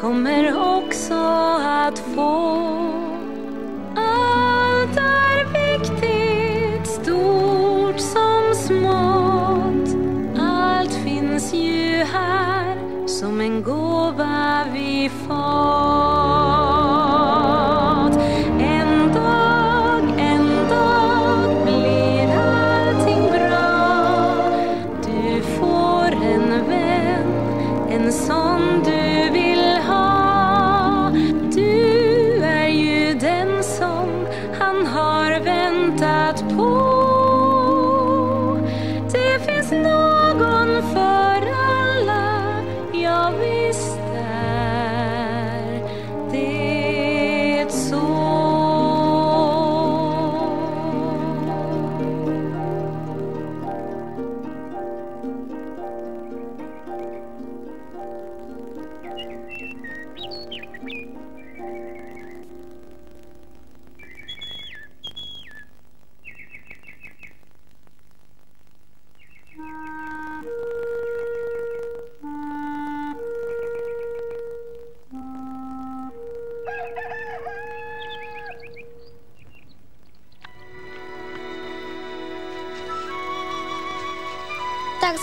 kommer också att få. Allt är viktigt, stort som smått. Allt finns ju här som en gåva vi fått.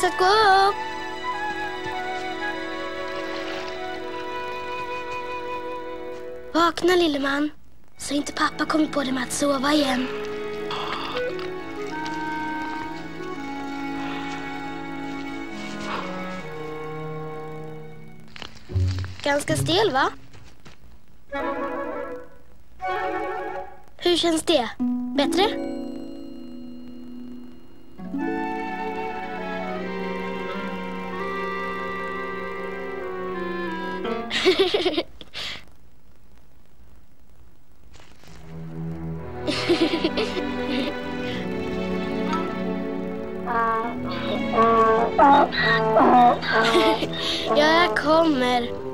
Att gå upp. Vakna lille man, så inte pappa kommer på dig med att sova igen. Ganska stel va? Hur känns det? Bättre? Jag kommer.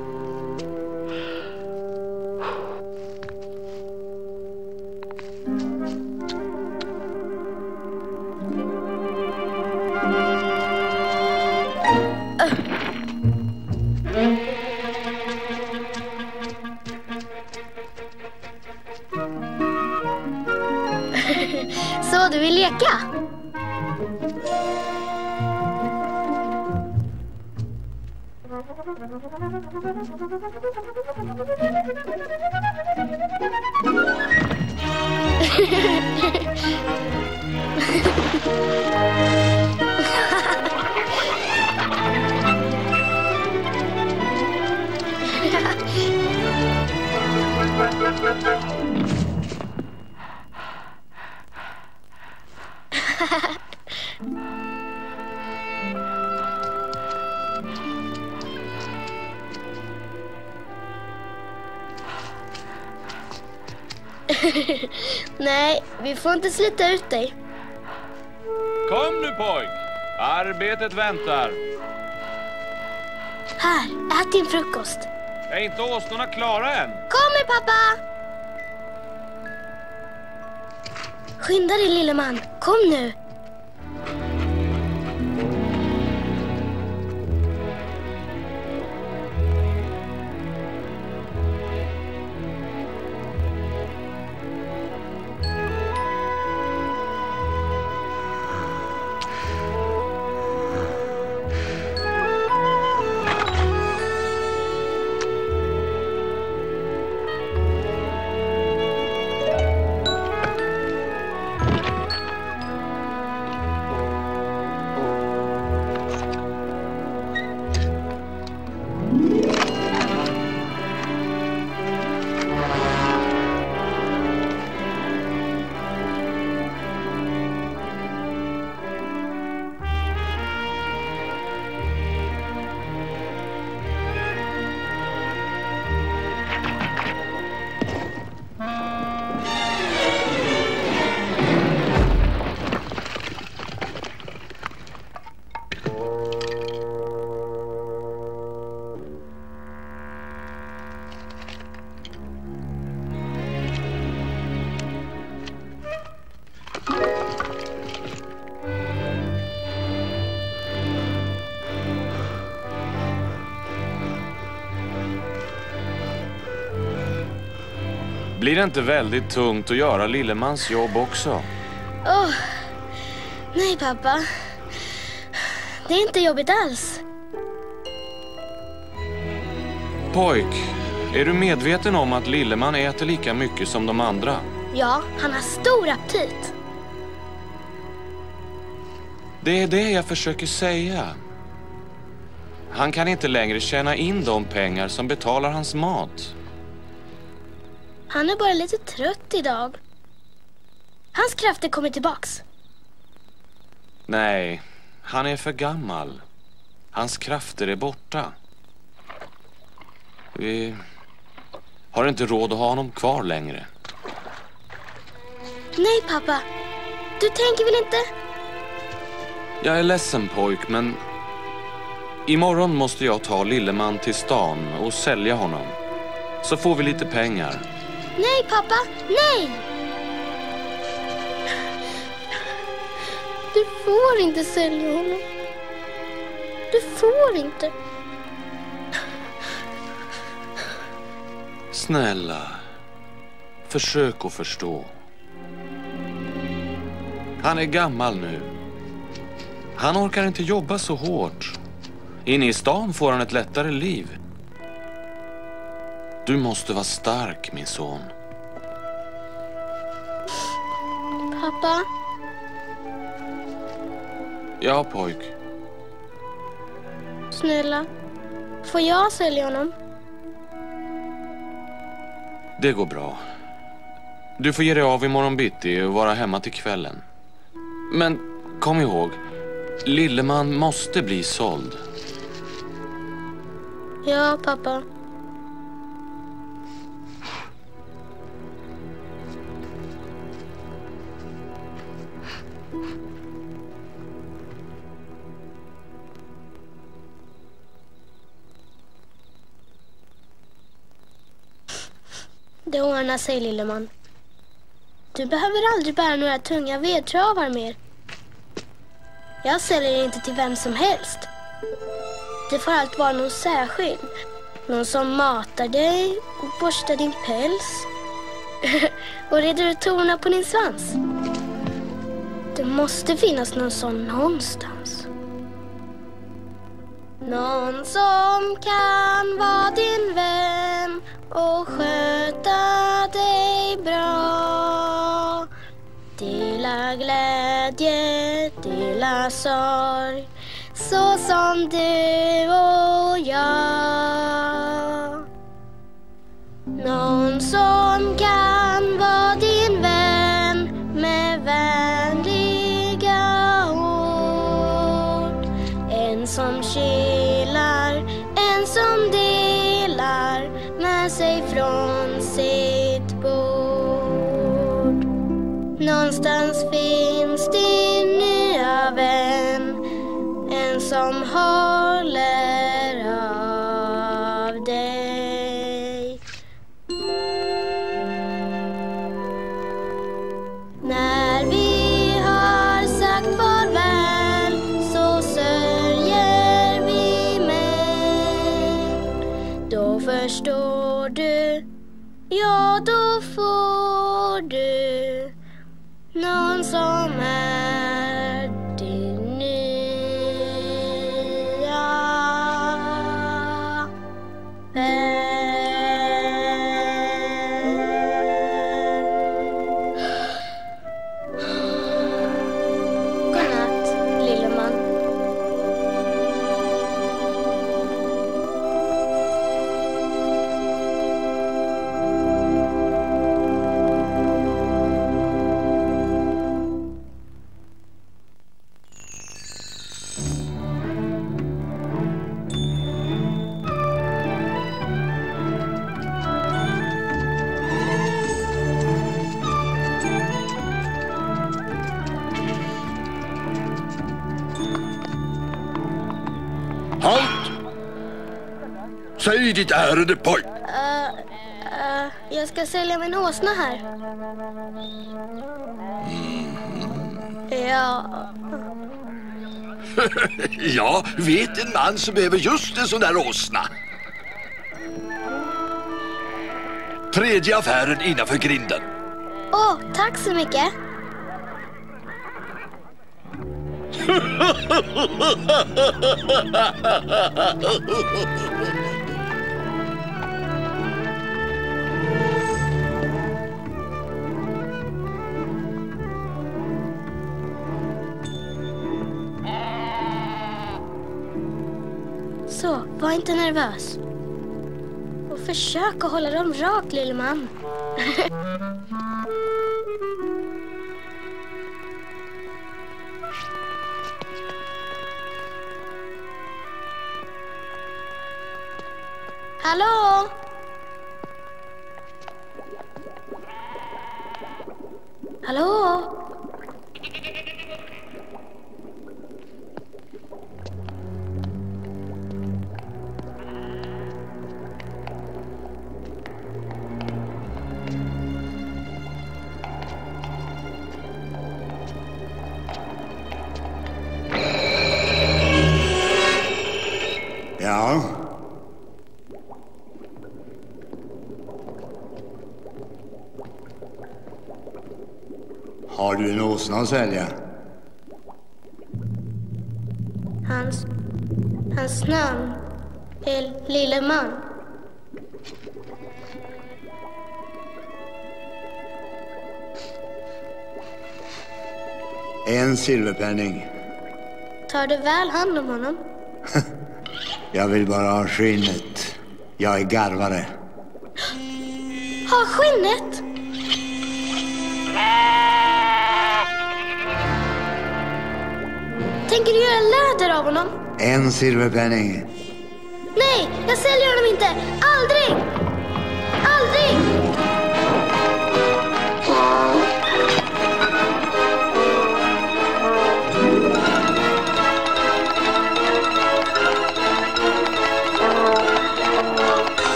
Så, du Nej, vi får inte slita ut dig. Kom nu pojk! Arbetet väntar. Här, ät din frukost. Är inte åsnorna klara än? Kommer pappa! Skynda dig lille man, kom nu. Blir det inte väldigt tungt att göra Lillemans jobb också? Åh, nej pappa. Det är inte jobbigt alls. Pojk, är du medveten om att Lilleman äter lika mycket som de andra? Ja, han har stor aptit. Det är det jag försöker säga. Han kan inte längre tjäna in de pengar som betalar hans mat. Han är bara lite trött idag. Hans krafter kommer tillbaks. Nej, han är för gammal. Hans krafter är borta. Vi har inte råd att ha honom kvar längre. Nej pappa, du tänker väl inte? Jag är ledsen pojk, men imorgon måste jag ta Lilleman till stan och sälja honom. Så får vi lite pengar. Nej pappa, nej! Du får inte sälja honom. Du får inte. Snälla, försök att förstå. Han är gammal nu. Han orkar inte jobba så hårt. Inne i stan får han ett lättare liv. Du måste vara stark, min son. Pappa, Ja, pojk. snälla. Får jag sälja honom? Det går bra. Du får ge dig av imorgon bitti och vara hemma till kvällen. Men kom ihåg, Lilleman måste bli såld. Ja, pappa. Det ordnar sig, Lilleman. Du behöver aldrig bära några tunga vedtravar mer. Jag säljer inte till vem som helst. Det får allt vara någon särskild. Någon som matar dig och borstar din päls. och reder ut torna på din svans. Det måste finnas någon sån någonstans. Någon som kan vara din vän och sköta dig bra. Dela glädje, dela sorg så som du Då förstår du, ja då får du någon som är Säg ditt ärende pojk. Eh, eh, jag ska sälja min åsna här. Ja, Jag vet en man som behöver just en sån där åsna. Tredje affären innanför grinden. Åh, tack så mycket. Så, var inte nervös. Och försök att hålla dem rakt, lille man. Hallå? Hallå? Att sälja? Hans, hans namn är Lille man. En silverpenning. Tar du väl hand om honom? Jag vill bara ha skinnet. Jag är garvare. Ha skinnet! Tänker du göra läder av honom? En silverpenning. Nej, jag säljer honom inte! Aldrig! Aldrig!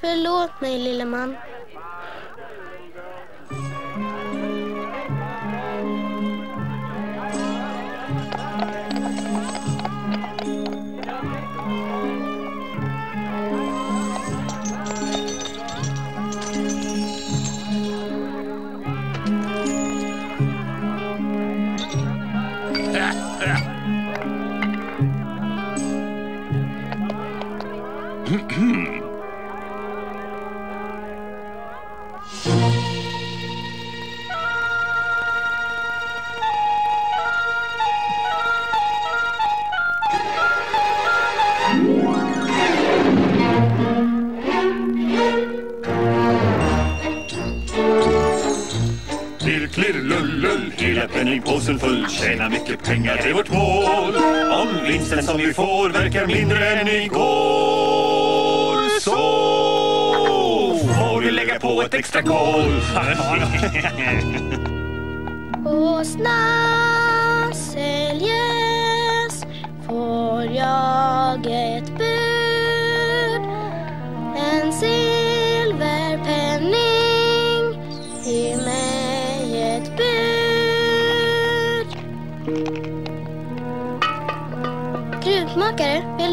Förlåt mig, lille man. Ha, ha, ha. Pengar är vårt mål. Om vinsten som vi får verkar mindre än igår Så får vi lägga på ett extra kol Åsna säljes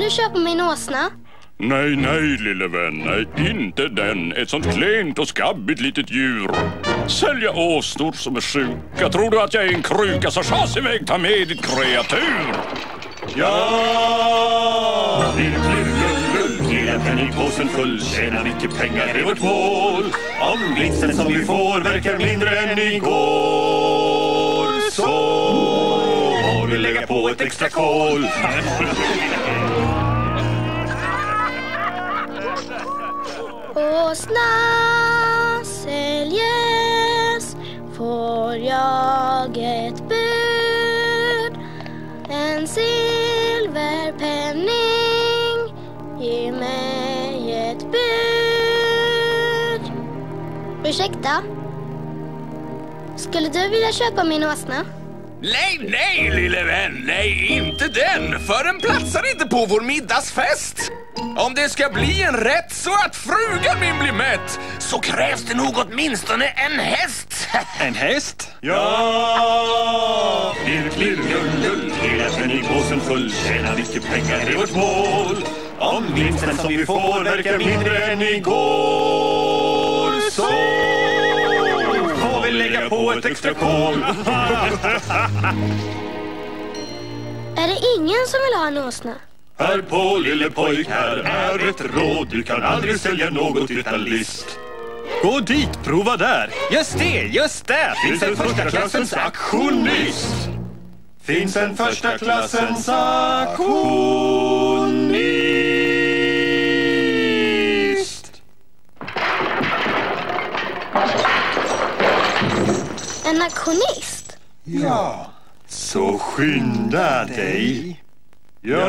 du köpa min åsna? Nej, nej, lille vän, nej, inte den. Ett sånt klent och skabbigt litet djur. Sälja åsnor som är sjuka. Tror du att jag är en kruka så schas iväg, ta med ditt kreatur. Ja! Hela penningpåsen full. Tjäna mycket pengar är vårt mål. Om vinsten som vi får verkar mindre än igår så får vi lägga på ett extra kol. Ursäkta? Skulle du vilja köpa min åsna? Nej, nej, lille vän. Nej, inte den. För den platsar inte på vår middagsfest. Om det ska bli en rätt så att frugan min blir mätt så krävs det nog åtminstone en häst. En häst? Ja! Klirr, klirr, lull, lull, hela penningpåsen full. Tjäna mycket pengar är vårt mål. Om vinsten som vi får verkar mindre än igår så på ett extra kol. Är det ingen som vill ha en åsna? Här på lille pojk, här är ett råd. Du kan aldrig sälja något utan list. Gå dit, prova där. Just det, just det. Finns en första klassens auktionist. Finns en första klassens auktionist. En auktionist? Ja, så skynda dig. Ja,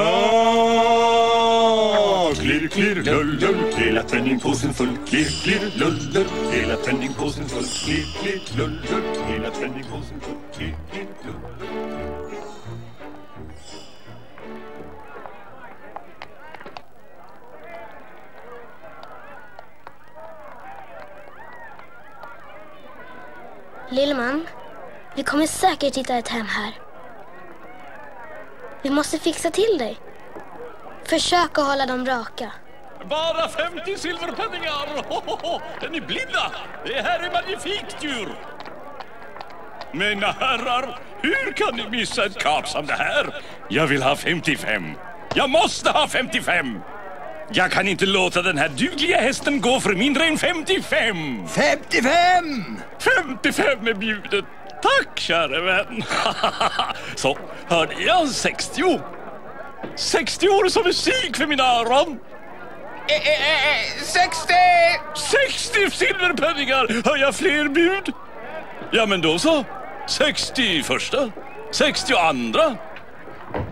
klirr, klirr, lull, lull, hela penningpåsen full. Klirr, klirr, lull, lull, hela penningpåsen full. Klirr, klirr, lull, lull, hela penningpåsen full. Klirr, klirr, lull, lull. Lilleman, vi kommer säkert hitta ett hem här. Vi måste fixa till dig. Försök att hålla dem raka. Bara 50 silverpenningar! Ho, ho, ho. Är ni blinda? Det här är magnifikt djur! Mina herrar, hur kan ni missa ett kap som det här? Jag vill ha 55. Jag måste ha 55! Jag kan inte låta den här dugliga hästen gå för mindre än 55! 55! 55 är bjudet. Tack, käre vän. Så, hörde jag 60? 60 år som musik för mina öron. Eh, 60! 60 silverpenningar! Har jag fler bud? Ja, men då så. 60 första, 60 andra.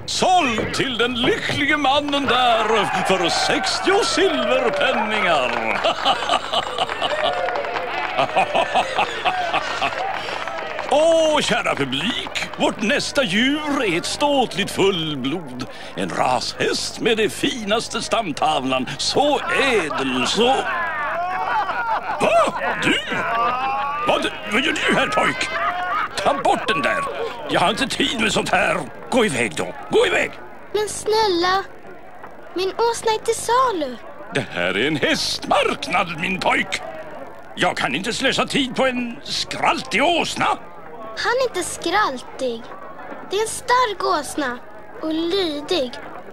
Såld till den lycklige mannen där för 60 silverpenningar. Åh, kära publik! Vårt nästa djur är ett ståtligt fullblod. En rashäst med det finaste stamtavlan. Så ädel, så... Va? Du? Vad, vad gör du här pojk? Ta bort den där. Jag har inte tid med sånt här. Gå iväg då. Gå iväg. Men snälla, min åsna är till salu. Det här är en hästmarknad, min pojk. Jag kan inte slösa tid på en skraltig åsna. Han är inte skraltig. Det är en stark åsna och lydig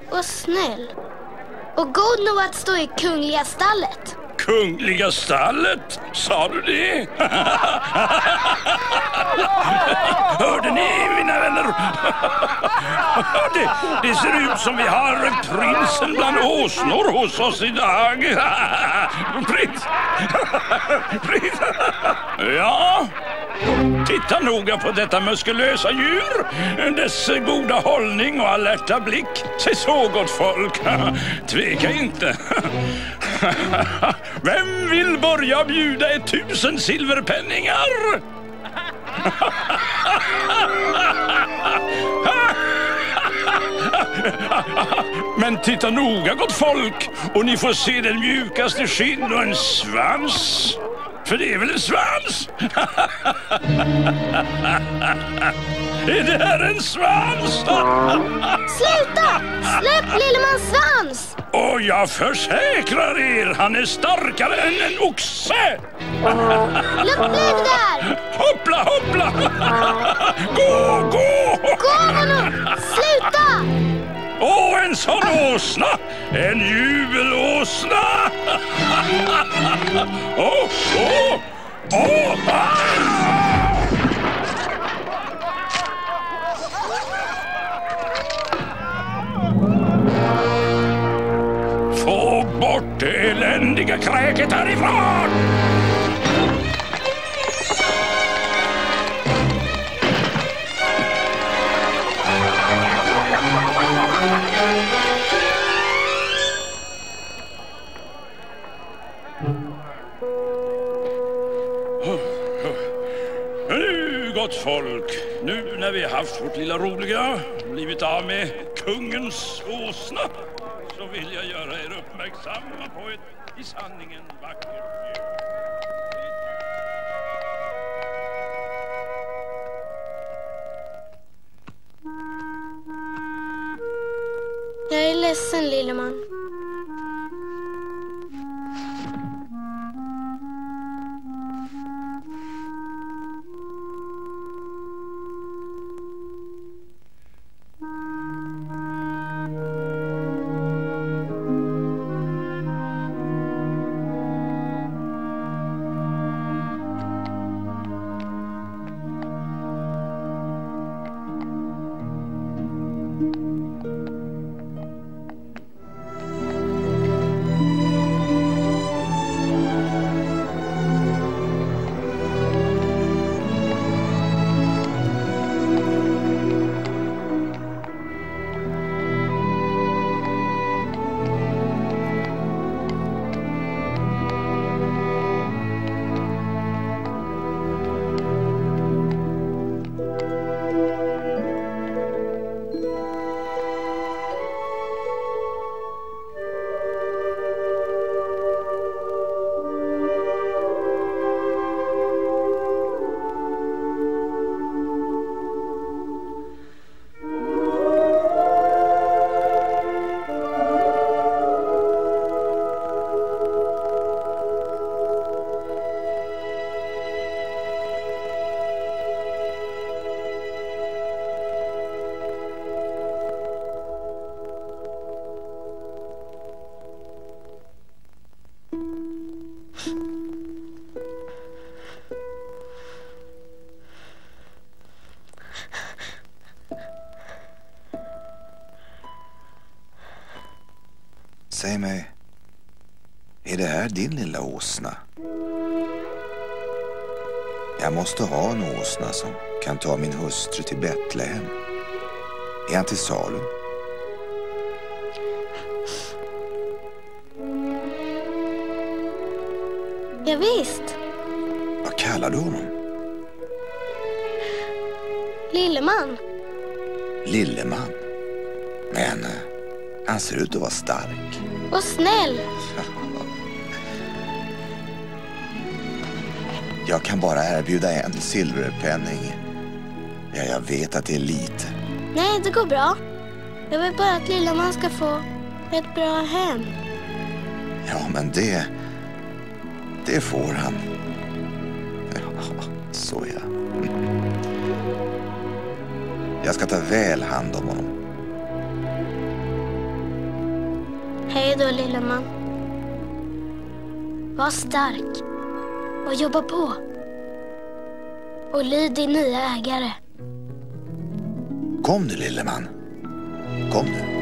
och snäll. Och god nog att stå i kungliga stallet. Kungliga stallet, sa du det? Hörde ni, mina vänner? Det, det ser ut som vi har prinsen bland åsnor hos oss idag. Prins! Prins! Ja, titta noga på detta muskulösa djur. Dess goda hållning och alerta blick. Se så, gott folk. Tveka inte. Vem vill börja bjuda ett tusen silverpenningar? Men titta noga gott folk och ni får se den mjukaste skinn och en svans. För det är väl en svans? är det här en svans? Sluta! Släpp Lillemans svans! Och jag försäkrar er, han är starkare än en oxe! Låt bli det där! Hoppla, hoppla! Gå, gå! Gå honom! Sluta! Åh, en sån åsna! En jubelåsna! Åh, åh, åh! Flyga kräket härifrån! Hm. Hm. Hm. gott folk. Nu när vi har haft vårt lilla roliga, blivit av med kungens åsna, så vill jag göra er uppmärksamma på sanningen vackert djur. Jag är ledsen. Säg mig, är det här din lilla åsna? Jag måste ha en åsna som kan ta min hustru till Betlehem. Är han till salu? Ja, visst. Vad kallar du honom? Lilleman. Lilleman. Men eh, han ser ut att vara stark. Och snäll. Jag kan bara erbjuda en silverpenning. Ja, jag vet att det är lite. Nej, det går bra. Jag vill bara att Lilleman ska få ett bra hem. Ja, men det... Det får han. Ja, så ja. Jag ska ta väl hand om honom. Hej då, Lilleman. Var stark och jobba på. Och lyd din nya ägare. Kom nu, lille man. Kom nu.